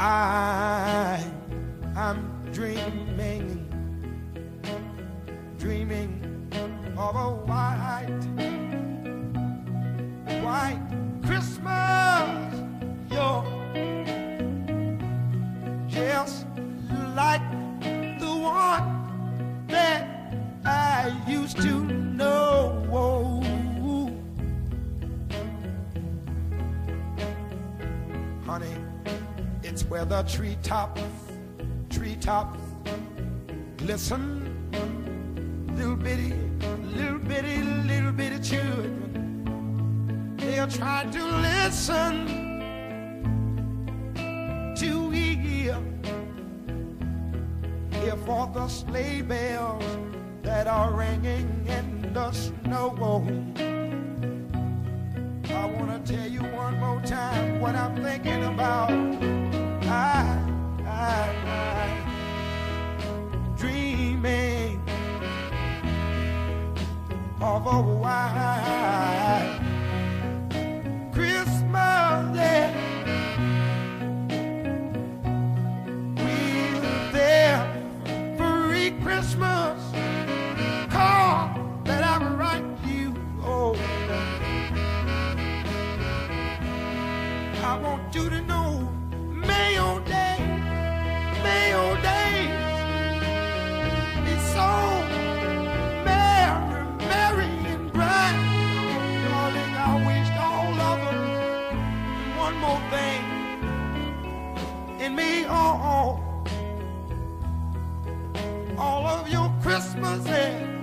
I, I'm dreaming, dreaming of a white, white Christmas, yo. Just like the one that I used to know. Honey it's where the treetops, treetops glisten. Little bitty, little bitty, little bitty children. They'll try to listen to hear, hear for the sleigh bells that are ringing in the snow. I wanna tell you one more time what I'm thinking about. Of a white Christmas, yeah. With their free Christmas card that I write you. Oh. I want you to in me, oh. all of your Christmases.